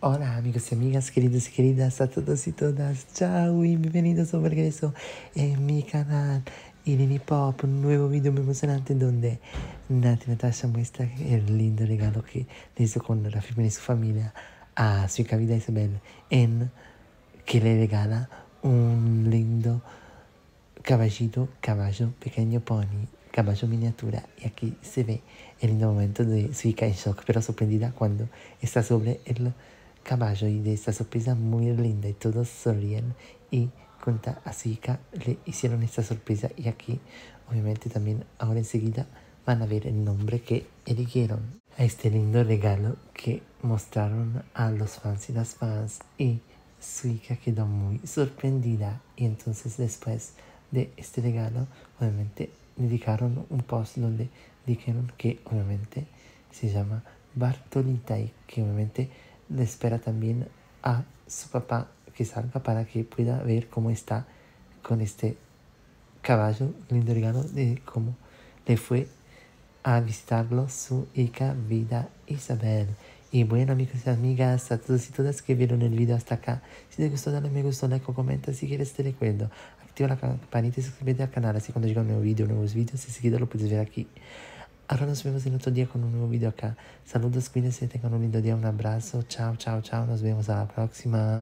Hola amigos y amigas, queridos y queridas, a todos y todas, chao y bienvenidos a un regreso en mi canal Irene Pop, un nuevo video muy emocionante donde Nati Natasha muestra el lindo regalo que le hizo con la firma de su familia a su hija vida Isabel, en que le regala un lindo caballito, caballo pequeño pony, caballo miniatura. Y aquí se ve el lindo momento de su hija en shock pero sorprendida cuando está sobre el caballo y de esta sorpresa muy linda y todos sonríen y cuenta a su hija le hicieron esta sorpresa y aquí obviamente también ahora enseguida van a ver el nombre que eligieron a este lindo regalo que mostraron a los fans y las fans y su hija quedó muy sorprendida y entonces después de este regalo obviamente dedicaron un post donde dijeron que obviamente se llama Bartolita y que obviamente le espera también a su papá que salga para que pueda ver cómo está con este caballo lindo regalo de cómo le fue a visitarlo su hija Vida Isabel. Y bueno amigos y amigas, a todos y todas que vieron el video hasta acá, si te gustó dale me gusta, like o comenta, si quieres te recuerdo, activa la campanita y suscríbete al canal, así cuando llega un nuevo video, nuevos videos, seguido lo puedes ver aquí. Ahora nos vemos en otro día con un nuevo video acá. Saludos, cuídense, tengan un lindo día, un abrazo. Chao, chao, chao. Nos vemos a la próxima.